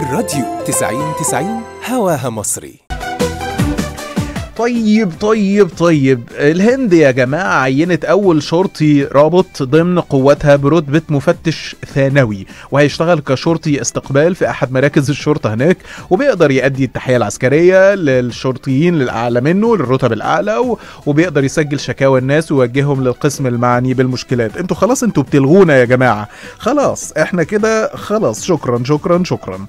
الراديو 90 90 هواها مصري. طيب طيب طيب. الهند يا جماعة عينت أول شرطي رابط ضمن قواتها برتبة مفتش ثانوي وهيشتغل كشرطي استقبال في أحد مراكز الشرطة هناك وبيقدر يأدي التحية العسكرية للشرطيين الأعلى منه للرتب الأعلى وبيقدر يسجل شكاوى الناس ويوجههم للقسم المعني بالمشكلات. أنتوا خلاص أنتوا بتلغونا يا جماعة. خلاص إحنا كده خلاص. شكرا شكرا شكرا.